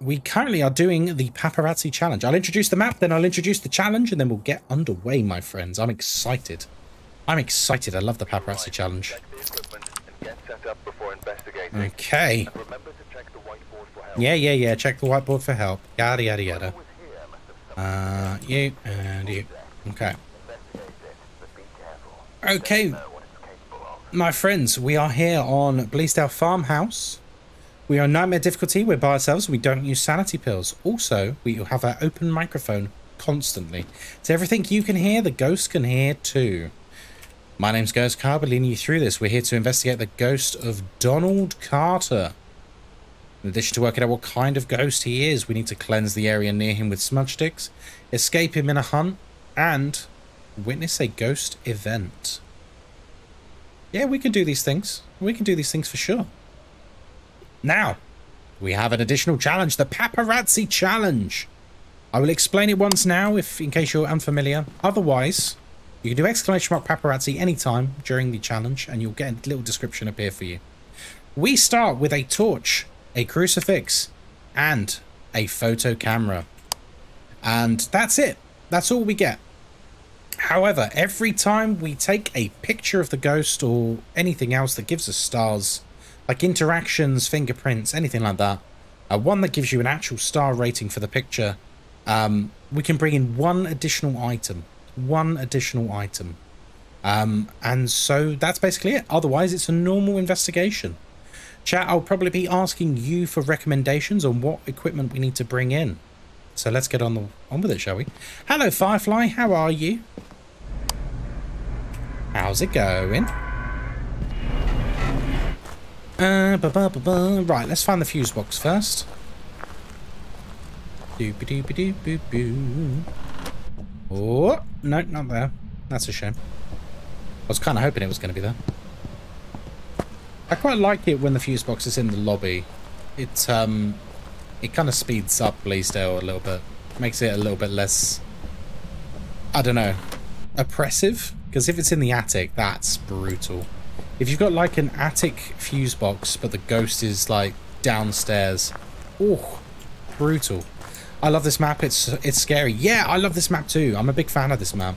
we currently are doing the paparazzi challenge. I'll introduce the map, then I'll introduce the challenge, and then we'll get underway, my friends. I'm excited. I'm excited. I love the paparazzi challenge. Okay. Yeah, yeah, yeah. Check the whiteboard for help. Yada, yada, yada. Uh, you and you. Okay. Okay. My friends, we are here on Bleasdale Farmhouse. We are Nightmare difficulty. We're by ourselves. We don't use sanity pills. Also, we have our open microphone constantly. So everything you can hear, the ghost can hear too. My name's Ghost Carver, leading you through this. We're here to investigate the ghost of Donald Carter. In addition to working out what kind of ghost he is, we need to cleanse the area near him with smudge sticks, escape him in a hunt, and witness a ghost event. Yeah, we can do these things. We can do these things for sure. Now, we have an additional challenge, the Paparazzi Challenge. I will explain it once now, if in case you're unfamiliar. Otherwise, you can do exclamation mark paparazzi anytime during the challenge, and you'll get a little description appear for you. We start with a torch, a crucifix, and a photo camera. And that's it. That's all we get. However, every time we take a picture of the ghost or anything else that gives us stars, like interactions, fingerprints, anything like that. Uh, one that gives you an actual star rating for the picture. Um, we can bring in one additional item. One additional item. Um, and so that's basically it. Otherwise, it's a normal investigation. Chat, I'll probably be asking you for recommendations on what equipment we need to bring in. So let's get on, the, on with it, shall we? Hello, Firefly. How are you? How's it going? Uh, ba -ba -ba right, let's find the fuse box first. Doopy doop. Oh, no, not there. That's a shame. I was kind of hoping it was going to be there. I quite like it when the fuse box is in the lobby. It, um, it kind of speeds up Bleasdale a little bit. Makes it a little bit less, I don't know, oppressive. Because if it's in the attic, that's brutal. If you've got like an attic fuse box, but the ghost is like downstairs, oh, brutal. I love this map. It's it's scary. Yeah, I love this map too. I'm a big fan of this map.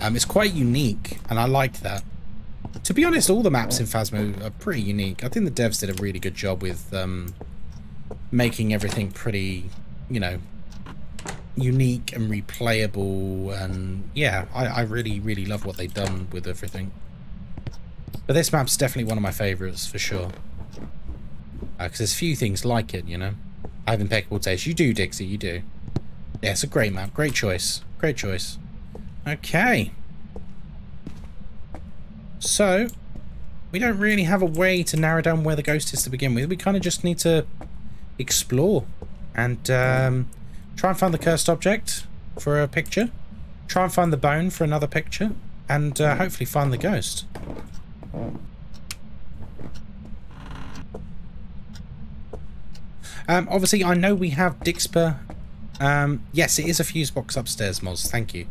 Um, it's quite unique, and I like that. To be honest, all the maps in Phasmo are pretty unique. I think the devs did a really good job with um, making everything pretty, you know, unique and replayable. And yeah, I, I really, really love what they've done with everything. But this map's definitely one of my favourites, for sure. Because uh, there's few things like it, you know? I have impeccable taste. You do, Dixie, you do. Yeah, it's a great map. Great choice. Great choice. Okay. So, we don't really have a way to narrow down where the ghost is to begin with. We kind of just need to explore and um, try and find the cursed object for a picture. Try and find the bone for another picture. And uh, hopefully find the ghost. Um, obviously, I know we have Dixper. Um, yes, it is a fuse box upstairs, Moz. Thank you.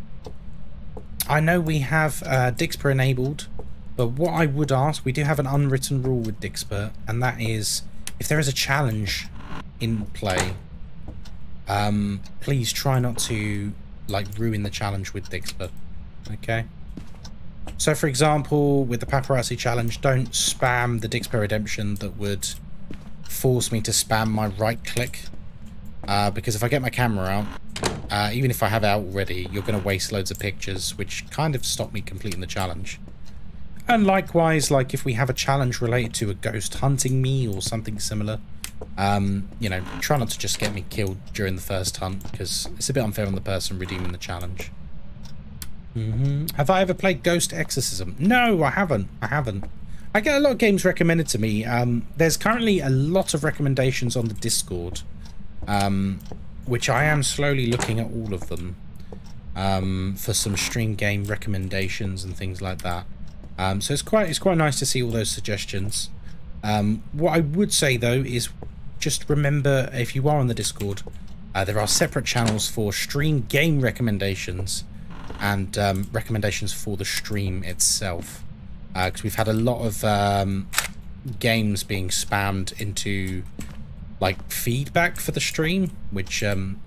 I know we have uh, Dixper enabled, but what I would ask, we do have an unwritten rule with Dixper, and that is if there is a challenge in play, um, please try not to like ruin the challenge with Dixper. Okay. So, for example, with the paparazzi challenge, don't spam the Dixper redemption that would force me to spam my right click. Uh, because if I get my camera out, uh, even if I have it out already, you're going to waste loads of pictures, which kind of stop me completing the challenge. And likewise, like if we have a challenge related to a ghost hunting me or something similar, um, you know, try not to just get me killed during the first hunt, because it's a bit unfair on the person redeeming the challenge. Mm -hmm. Have I ever played Ghost Exorcism? No, I haven't. I haven't. I get a lot of games recommended to me. Um, there's currently a lot of recommendations on the Discord, um, which I am slowly looking at all of them um, for some stream game recommendations and things like that. Um, so it's quite it's quite nice to see all those suggestions. Um, what I would say though is just remember if you are on the Discord, uh, there are separate channels for stream game recommendations and um, recommendations for the stream itself because uh, we've had a lot of um, games being spammed into like feedback for the stream, which um,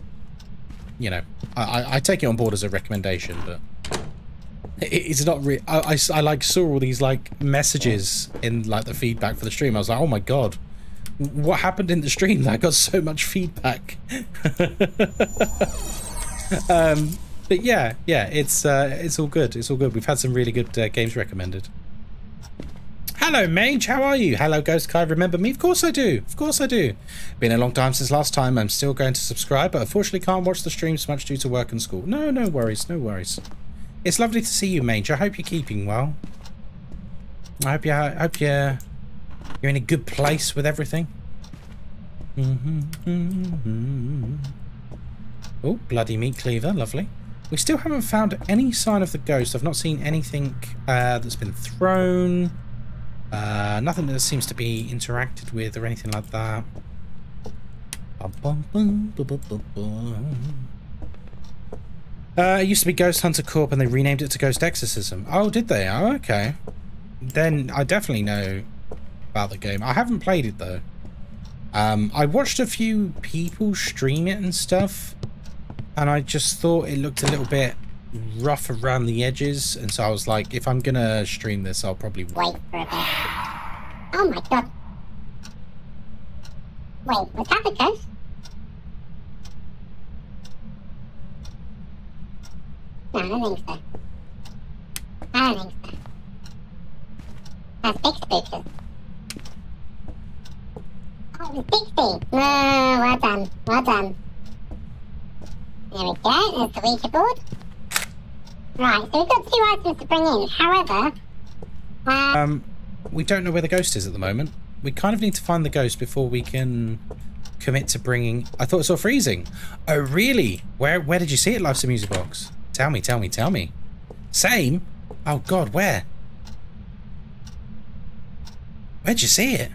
you know, I, I take it on board as a recommendation, but it's not real. I, I, I, like saw all these like messages in like the feedback for the stream. I was like, oh my god, what happened in the stream that got so much feedback? um, but yeah, yeah, it's uh, it's all good. It's all good. We've had some really good uh, games recommended. Hello, Mage. How are you? Hello, Ghost Kai. Remember me? Of course I do. Of course I do. Been a long time since last time. I'm still going to subscribe, but unfortunately can't watch the streams much due to work and school. No, no worries. No worries. It's lovely to see you, Mage. I hope you're keeping well. I hope you. I hope you're. You're in a good place with everything. Mm -hmm, mm -hmm. Oh, bloody meat cleaver. Lovely. We still haven't found any sign of the ghost. I've not seen anything uh, that's been thrown. Uh, nothing that seems to be interacted with or anything like that. Uh, it used to be Ghost Hunter Corp and they renamed it to Ghost Exorcism. Oh, did they? Oh, okay. Then I definitely know about the game. I haven't played it though. Um, I watched a few people stream it and stuff and I just thought it looked a little bit rough around the edges. And so I was like if I'm gonna stream this I'll probably wait for a bit. Oh my god. Wait was that the ghost? No I don't think so. I don't think so. That's big spookers oh it was Dixie no well done. Well done there we go, there's the Ouija board. Right, so we've got two items to bring in. However, um, um, we don't know where the ghost is at the moment. We kind of need to find the ghost before we can commit to bringing... I thought it saw freezing. Oh, really? Where where did you see it, Life's a Music Box? Tell me, tell me, tell me. Same? Oh, God, where? Where'd you see it?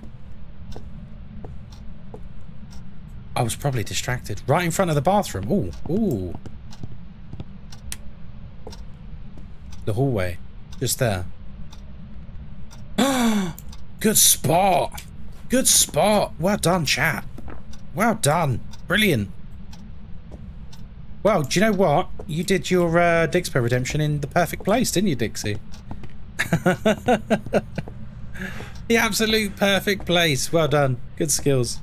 I was probably distracted. Right in front of the bathroom. Ooh, ooh. The hallway. Just there. Good spot. Good spot. Well done, chat. Well done. Brilliant. Well, do you know what? You did your uh, Dixper redemption in the perfect place, didn't you, Dixie? the absolute perfect place. Well done. Good skills.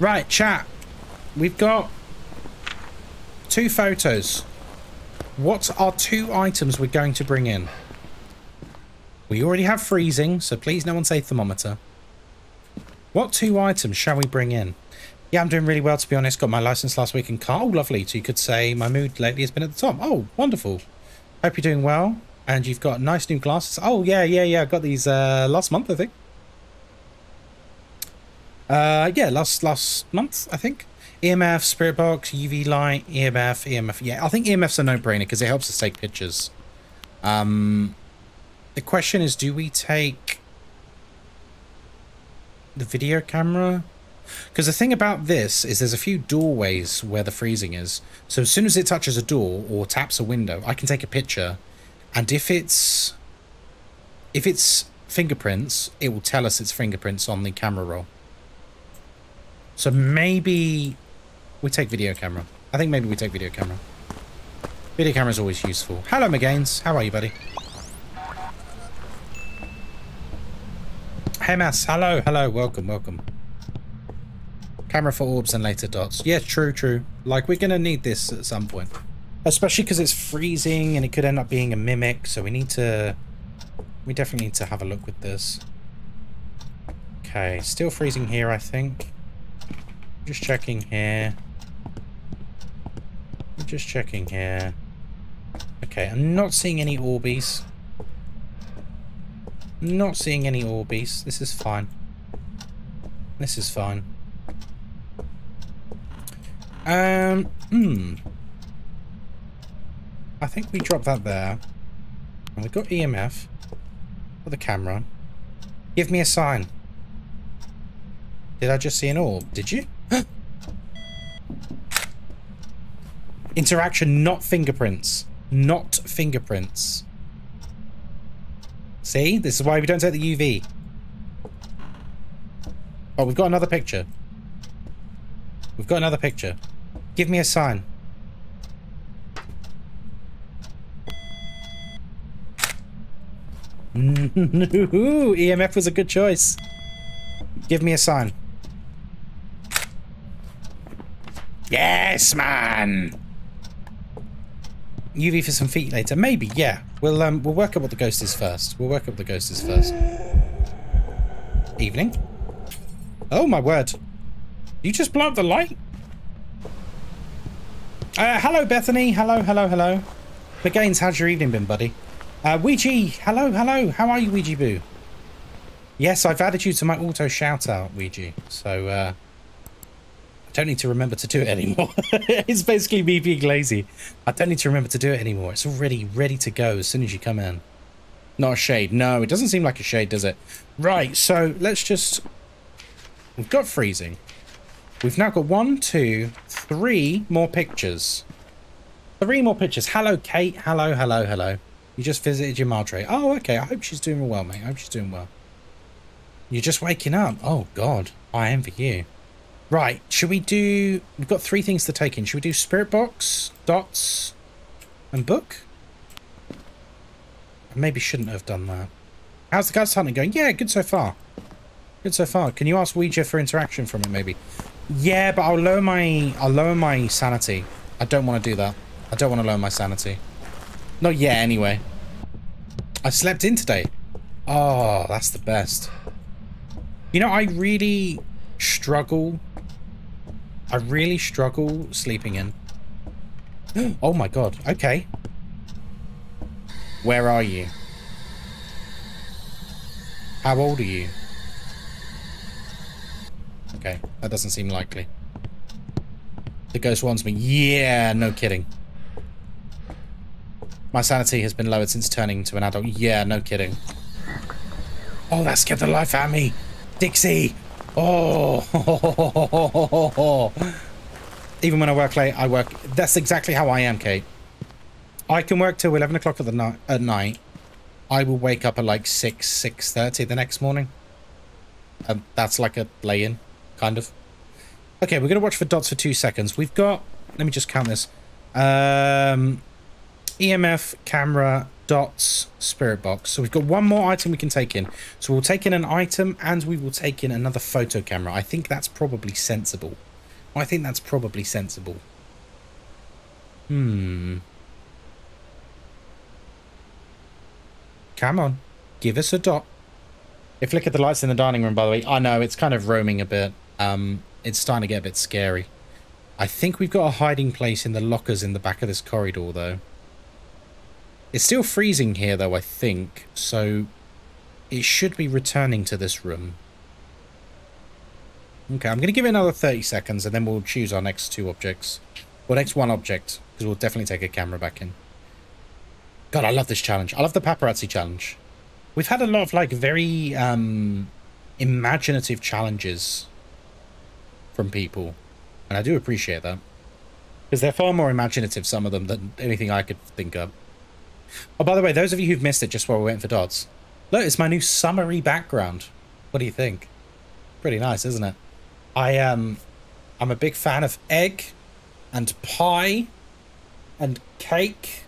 Right, chat. We've got two photos. What are two items we're going to bring in? We already have freezing, so please no one say thermometer. What two items shall we bring in? Yeah, I'm doing really well, to be honest. Got my license last week in car. Oh, lovely. So you could say my mood lately has been at the top. Oh, wonderful. Hope you're doing well. And you've got nice new glasses. Oh, yeah, yeah, yeah. I got these uh, last month, I think. Uh, yeah, last last month, I think. EMF, spirit box, UV light, EMF, EMF. Yeah, I think EMF's a no-brainer because it helps us take pictures. Um, the question is, do we take the video camera? Because the thing about this is there's a few doorways where the freezing is. So as soon as it touches a door or taps a window, I can take a picture. And if it's if it's fingerprints, it will tell us it's fingerprints on the camera roll. So maybe we take video camera. I think maybe we take video camera. Video camera is always useful. Hello, McGains. How are you, buddy? Hey, Mass. Hello, hello. Welcome, welcome. Camera for orbs and later dots. Yeah, true, true. Like, we're going to need this at some point. Especially because it's freezing and it could end up being a mimic. So we need to... We definitely need to have a look with this. Okay, still freezing here, I think. Just checking here. Just checking here. Okay, I'm not seeing any Orbeez. Not seeing any Orbeez. This is fine. This is fine. Um, hmm. I think we dropped that there. And we've got EMF for the camera. Give me a sign. Did I just see an orb? Did you? Interaction, not fingerprints. Not fingerprints. See? This is why we don't take the UV. Oh, we've got another picture. We've got another picture. Give me a sign. EMF was a good choice. Give me a sign. Yes, man! UV for some feet later. Maybe, yeah. We'll um we'll work out what the ghost is first. We'll work out the ghost is first. Evening. Oh my word. You just blow up the light? Uh, hello Bethany. Hello, hello, hello. McGaines, how's your evening been, buddy? Uh, Ouija, hello, hello. How are you, Ouija Boo? Yes, I've added you to my auto shout out, Ouija. So, uh, don't need to remember to do it anymore. it's basically me being lazy. I don't need to remember to do it anymore. It's already ready to go as soon as you come in. Not a shade. No, it doesn't seem like a shade, does it? Right, so let's just... We've got freezing. We've now got one, two, three more pictures. Three more pictures. Hello, Kate. Hello, hello, hello. You just visited your madre. Oh, okay. I hope she's doing well, mate. I hope she's doing well. You're just waking up. Oh, God. I envy you. Right. Should we do... We've got three things to take in. Should we do Spirit Box, Dots, and Book? I maybe shouldn't have done that. How's the ghost hunting going? Yeah, good so far. Good so far. Can you ask Ouija for interaction from it, maybe? Yeah, but I'll lower my... I'll lower my sanity. I don't want to do that. I don't want to lower my sanity. Not yet, anyway. I slept in today. Oh, that's the best. You know, I really struggle. I really struggle sleeping in. Oh my god. Okay. Where are you? How old are you? Okay, that doesn't seem likely. The ghost wants me. Yeah, no kidding. My sanity has been lowered since turning to an adult. Yeah, no kidding. Oh, that scared the life out of me. Dixie. Oh. Even when I work late, I work. That's exactly how I am, Kate. I can work till 11 o'clock at, the night, at night. I will wake up at like 6, 6.30 the next morning. And that's like a lay-in, kind of. Okay, we're going to watch for dots for two seconds. We've got... Let me just count this. Um, EMF, camera, dots, spirit box. So we've got one more item we can take in. So we'll take in an item and we will take in another photo camera. I think that's probably sensible. I think that's probably sensible. Hmm. Come on. Give us a dot. If look at the lights in the dining room, by the way, I know it's kind of roaming a bit. Um, it's starting to get a bit scary. I think we've got a hiding place in the lockers in the back of this corridor, though. It's still freezing here, though, I think, so it should be returning to this room. Okay, I'm going to give it another 30 seconds, and then we'll choose our next two objects. Well, next one object, because we'll definitely take a camera back in. God, I love this challenge. I love the paparazzi challenge. We've had a lot of, like, very um, imaginative challenges from people, and I do appreciate that. Because they're far more imaginative, some of them, than anything I could think of. Oh, by the way, those of you who've missed it just while we're waiting for dots, look, it's my new summery background. What do you think? Pretty nice, isn't it? I um, I'm a big fan of egg and pie and cake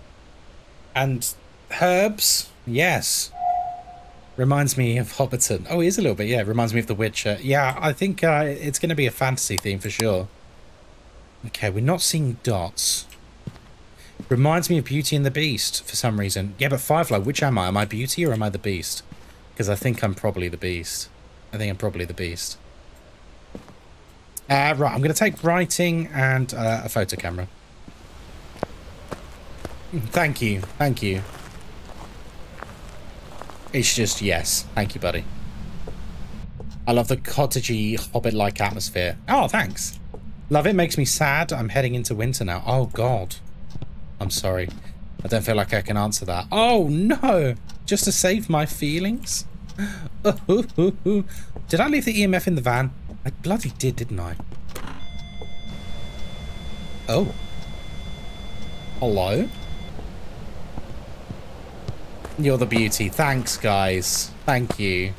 and herbs. Yes. Reminds me of Hobbiton. Oh, it is a little bit, yeah. Reminds me of The Witcher. Yeah, I think uh, it's going to be a fantasy theme for sure. Okay, we're not seeing dots. Reminds me of Beauty and the Beast for some reason. Yeah, but Firefly, which am I? Am I Beauty or am I the Beast? Because I think I'm probably the Beast. I think I'm probably the Beast. Uh, right, I'm going to take writing and uh, a photo camera. Thank you. Thank you. It's just yes. Thank you, buddy. I love the cottagey, hobbit-like atmosphere. Oh, thanks. Love it. Makes me sad. I'm heading into winter now. Oh, God. I'm sorry. I don't feel like I can answer that. Oh, no! Just to save my feelings? did I leave the EMF in the van? I bloody did, didn't I? Oh. Hello? You're the beauty. Thanks, guys. Thank you.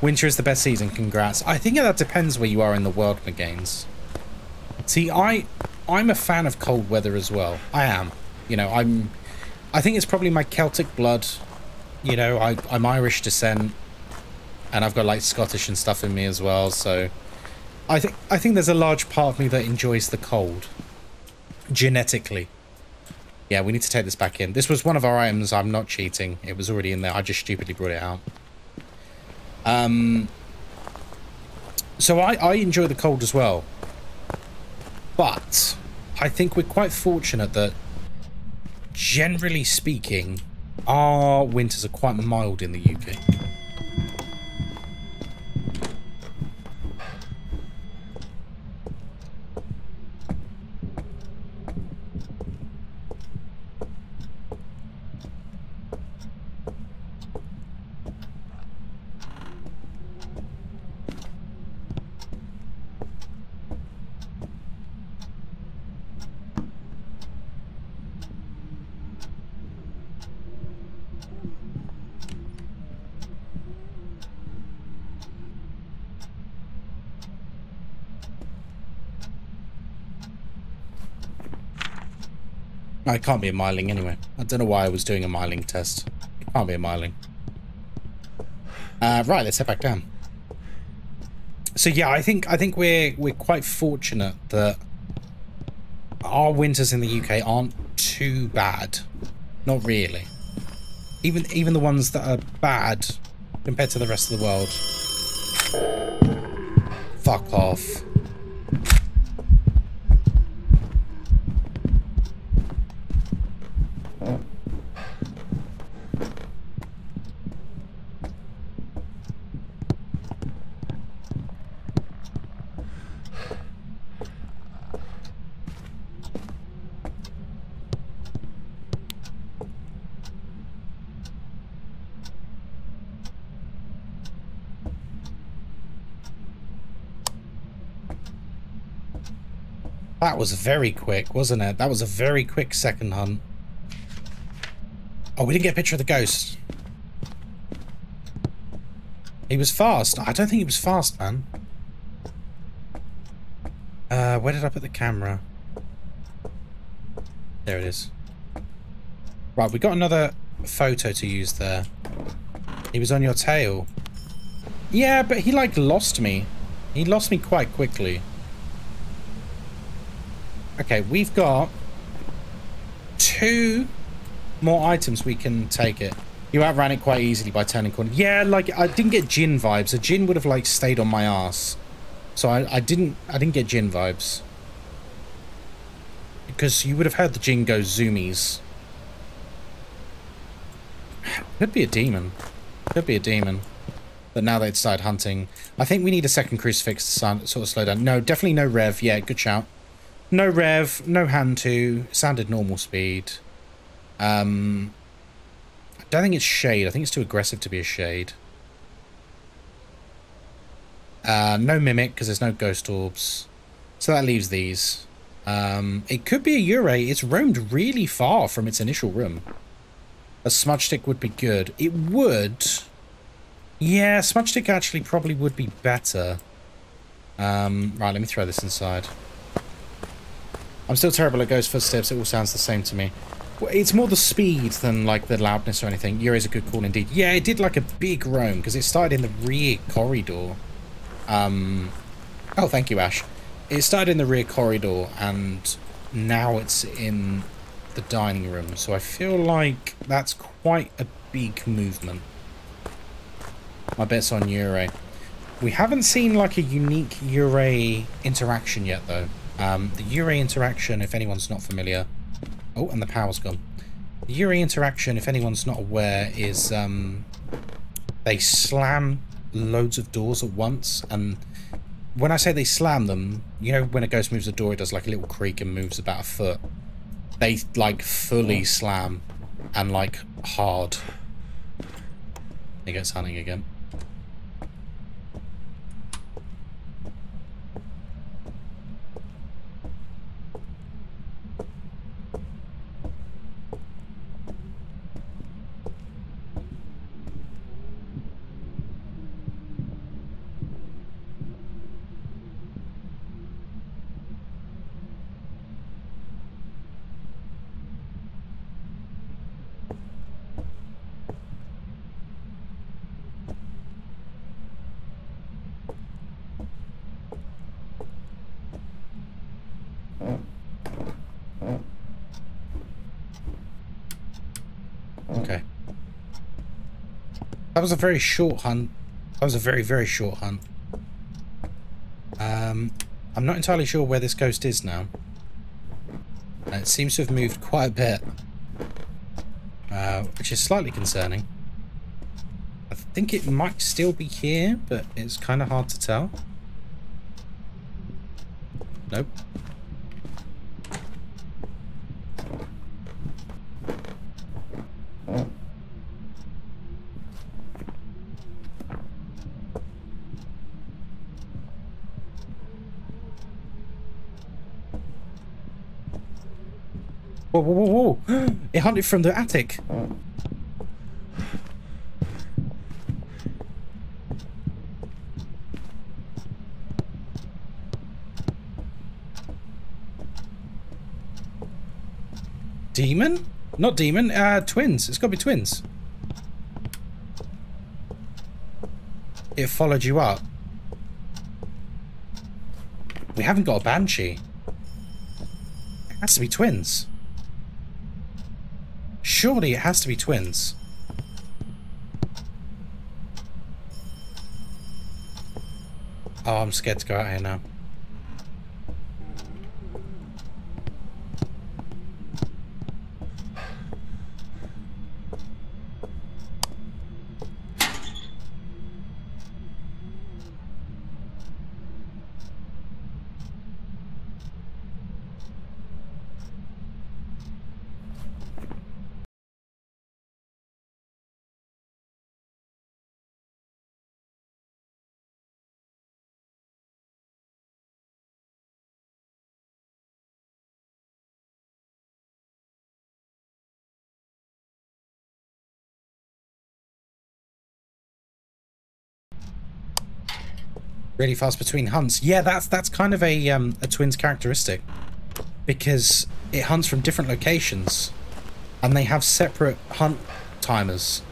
Winter is the best season. Congrats. I think that depends where you are in the world, McGains. See, I, I'm a fan of cold weather as well. I am. You know, I'm. I think it's probably my Celtic blood. You know, I, I'm Irish descent, and I've got like Scottish and stuff in me as well. So, I think I think there's a large part of me that enjoys the cold. Genetically. Yeah, we need to take this back in. This was one of our items. I'm not cheating. It was already in there. I just stupidly brought it out. Um. So I, I enjoy the cold as well. But I think we're quite fortunate that, generally speaking, our winters are quite mild in the UK. It can't be a myling anyway. I don't know why I was doing a myling test. It can't be a myling. Uh, right, let's head back down. So yeah, I think I think we're we're quite fortunate that our winters in the UK aren't too bad. Not really. Even even the ones that are bad compared to the rest of the world. Fuck off. That was very quick, wasn't it? That was a very quick second hunt. Oh, we didn't get a picture of the ghost. He was fast. I don't think he was fast, man. Uh, where did I put the camera? There it is. Right, we got another photo to use there. He was on your tail. Yeah, but he, like, lost me. He lost me quite quickly. Okay, we've got two more items we can take it. You outran it quite easily by turning corner. Yeah, like I didn't get Jinn vibes. A Jinn would have like stayed on my ass. So I, I didn't I didn't get Jinn vibes. Because you would have heard the Jinn go zoomies. Could be a demon. Could be a demon. But now they decide hunting. I think we need a second crucifix to sort of slow down. No, definitely no rev. Yeah, good shout. No rev, no Hantu, sounded normal speed. Um, I don't think it's shade. I think it's too aggressive to be a shade. Uh, no mimic because there's no ghost orbs. So that leaves these. Um, it could be a Yurei. It's roamed really far from its initial room. A smudge stick would be good. It would. Yeah, smudge stick actually probably would be better. Um, right, let me throw this inside. I'm still terrible at ghost footsteps. It all sounds the same to me. It's more the speed than like the loudness or anything. Yurei's a good call indeed. Yeah, it did like a big roam because it started in the rear corridor. Um, oh, thank you, Ash. It started in the rear corridor and now it's in the dining room. So I feel like that's quite a big movement. My bet's on Yurei. We haven't seen like a unique Yurei interaction yet though. Um, the Yurei interaction, if anyone's not familiar... Oh, and the power's gone. The Yurei interaction, if anyone's not aware, is um, they slam loads of doors at once. And when I say they slam them, you know when a ghost moves a door, it does like a little creak and moves about a foot. They like fully slam and like hard. He gets hunting again. That was a very short hunt. That was a very, very short hunt. Um, I'm not entirely sure where this ghost is now. Uh, it seems to have moved quite a bit. Uh, which is slightly concerning. I think it might still be here, but it's kind of hard to tell. Nope. Whoa, whoa, whoa! It hunted from the attic. Demon? Not demon, uh, twins. It's got to be twins. It followed you up. We haven't got a banshee. It has to be twins. Surely it has to be twins. Oh, I'm scared to go out here now. Really fast between hunts. Yeah, that's that's kind of a um, a twin's characteristic because it hunts from different locations and they have separate hunt timers.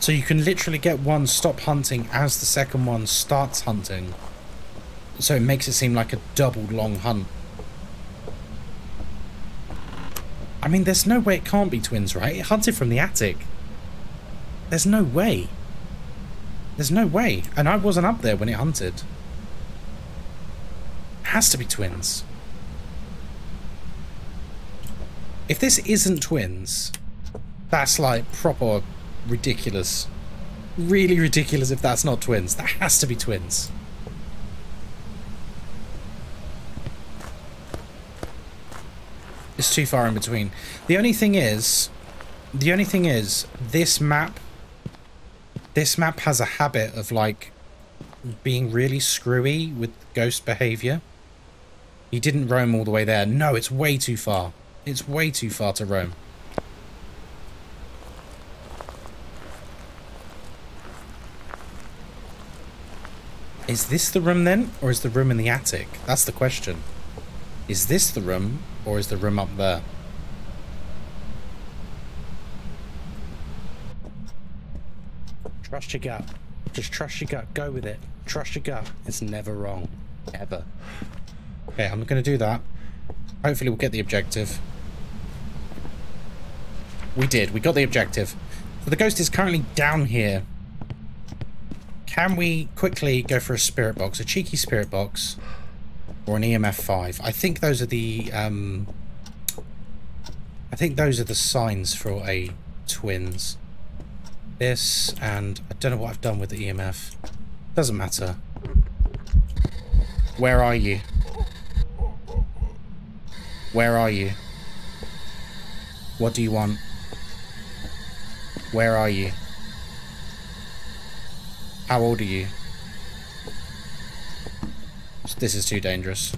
So you can literally get one stop hunting as the second one starts hunting. So it makes it seem like a double long hunt. I mean, there's no way it can't be twins, right? It hunted from the attic. There's no way. There's no way. And I wasn't up there when it hunted. Has to be twins. If this isn't twins, that's like proper ridiculous. Really ridiculous if that's not twins. That has to be twins. It's too far in between. The only thing is, the only thing is, this map this map has a habit of like being really screwy with ghost behavior. He didn't roam all the way there. No, it's way too far. It's way too far to roam. Is this the room then, or is the room in the attic? That's the question. Is this the room, or is the room up there? Trust your gut. Just trust your gut. Go with it. Trust your gut. It's never wrong. Ever. Okay, I'm going to do that. Hopefully we'll get the objective. We did. We got the objective. So the ghost is currently down here. Can we quickly go for a spirit box? A cheeky spirit box. Or an EMF 5. I think those are the... Um, I think those are the signs for a twins this, and I don't know what I've done with the EMF. Doesn't matter. Where are you? Where are you? What do you want? Where are you? How old are you? This is too dangerous.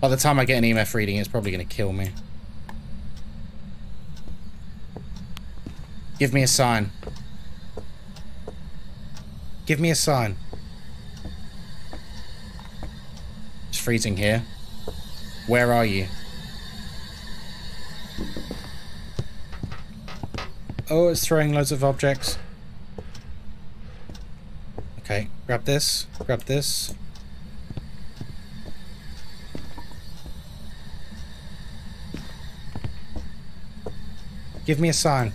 By the time I get an EMF reading, it's probably going to kill me. Give me a sign. Give me a sign. It's freezing here. Where are you? Oh, it's throwing loads of objects. Okay, grab this, grab this. Give me a sign.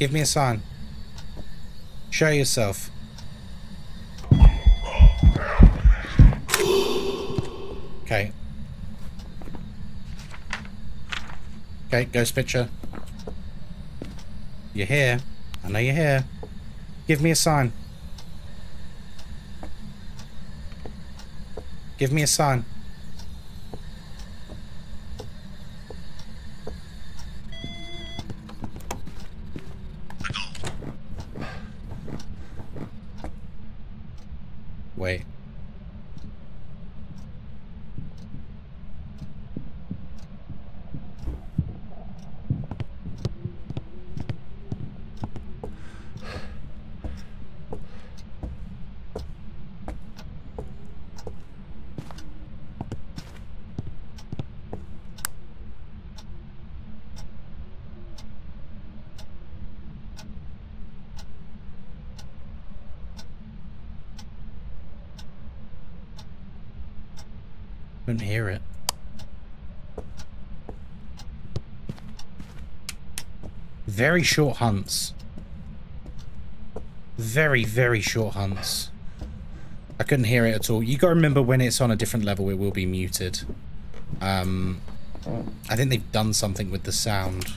Give me a sign. Show yourself. Okay. Okay, ghost picture. You're here. I know you're here. Give me a sign. Give me a sign. Wait. Couldn't hear it. Very short hunts. Very, very short hunts. I couldn't hear it at all. You got to remember when it's on a different level, it will be muted. Um, I think they've done something with the sound.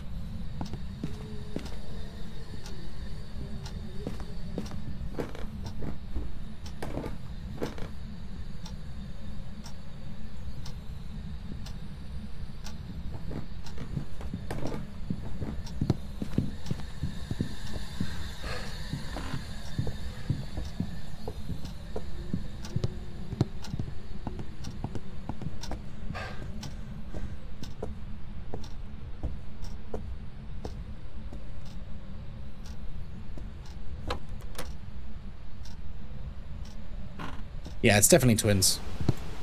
Yeah, it's definitely twins.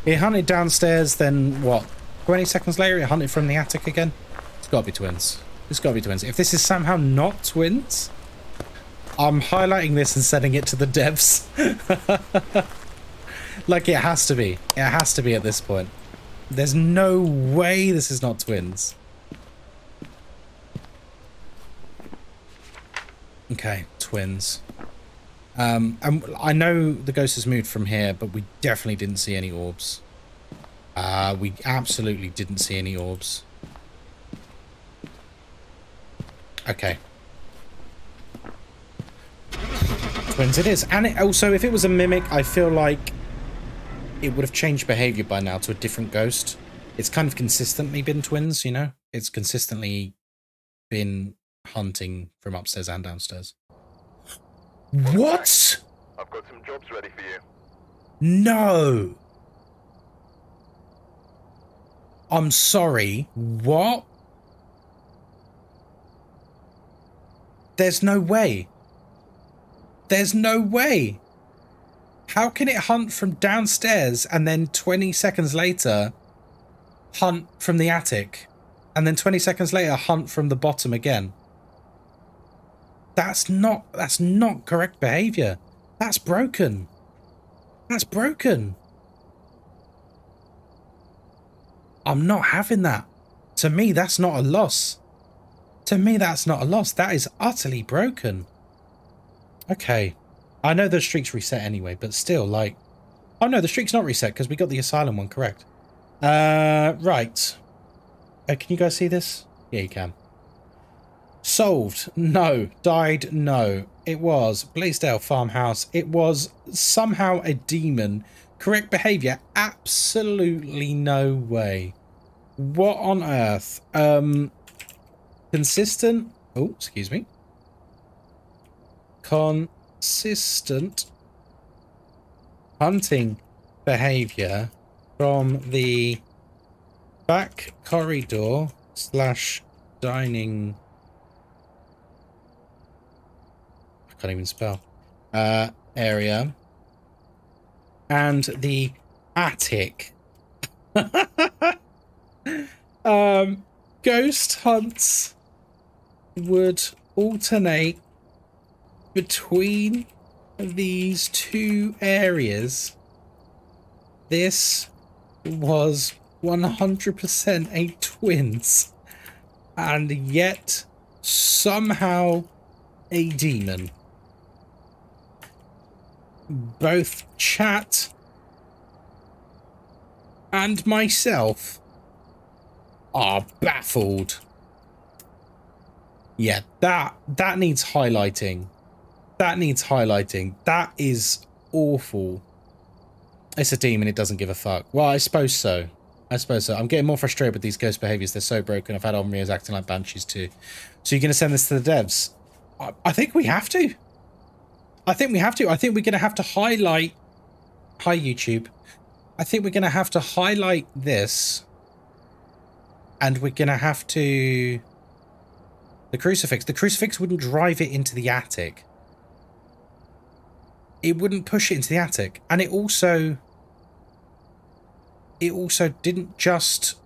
He hunted downstairs, then what? 20 seconds later, he hunted from the attic again? It's got to be twins. It's got to be twins. If this is somehow not twins, I'm highlighting this and sending it to the devs. like it has to be. It has to be at this point. There's no way this is not twins. Okay, twins. Um, and I know the ghost has moved from here, but we definitely didn't see any orbs. Uh, we absolutely didn't see any orbs. Okay. Twins it is. And it, also, if it was a mimic, I feel like it would have changed behavior by now to a different ghost. It's kind of consistently been twins, you know? It's consistently been hunting from upstairs and downstairs. What? I've got some jobs ready for you. No. I'm sorry. What? There's no way. There's no way. How can it hunt from downstairs and then 20 seconds later hunt from the attic? And then 20 seconds later hunt from the bottom again? That's not that's not correct behavior. That's broken. That's broken. I'm not having that. To me, that's not a loss. To me, that's not a loss. That is utterly broken. Okay. I know the streak's reset anyway, but still, like... Oh, no, the streak's not reset because we got the Asylum one correct. Uh, right. Uh, can you guys see this? Yeah, you can. Solved. No. Died. No. It was Bleasdale Farmhouse. It was somehow a demon. Correct behavior? Absolutely no way. What on earth? Um, consistent. Oh, excuse me. Consistent hunting behavior from the back corridor slash dining can't even spell, uh, area. And the attic. um, ghost hunts would alternate between these two areas. This was 100% a twins. And yet, somehow a demon. Both chat and myself are baffled. Yeah, that that needs highlighting. That needs highlighting. That is awful. It's a demon, it doesn't give a fuck. Well, I suppose so. I suppose so. I'm getting more frustrated with these ghost behaviors. They're so broken. I've had Onryos acting like banshees too. So you're going to send this to the devs? I, I think we have to. I think we have to. I think we're going to have to highlight... Hi, YouTube. I think we're going to have to highlight this. And we're going to have to... The crucifix. The crucifix wouldn't drive it into the attic. It wouldn't push it into the attic. And it also it also didn't just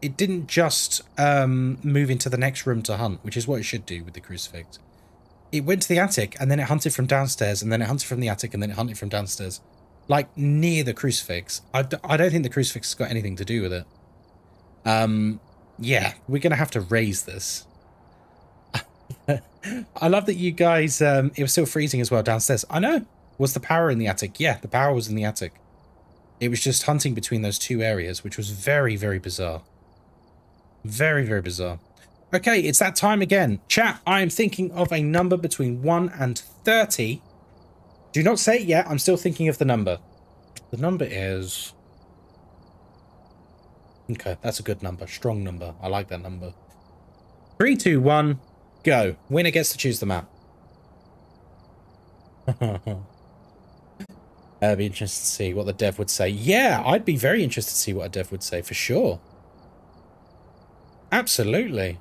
it didn't just um, move into the next room to hunt, which is what it should do with the crucifix. It went to the attic and then it hunted from downstairs and then it hunted from the attic and then it hunted from downstairs. Like near the crucifix. I don't think the crucifix has got anything to do with it. Um, yeah, we're to have to raise this. I love that you guys, um, it was still freezing as well downstairs. I know. Was the power in the attic? Yeah, the power was in the attic. It was just hunting between those two areas, which was very, very bizarre. Very, very bizarre. Okay, it's that time again. Chat, I am thinking of a number between 1 and 30. Do not say it yet. I'm still thinking of the number. The number is... Okay, that's a good number. Strong number. I like that number. Three, two, one, go. Winner gets to choose the map. I'd be interested to see what the dev would say. Yeah, I'd be very interested to see what a dev would say for sure. Absolutely.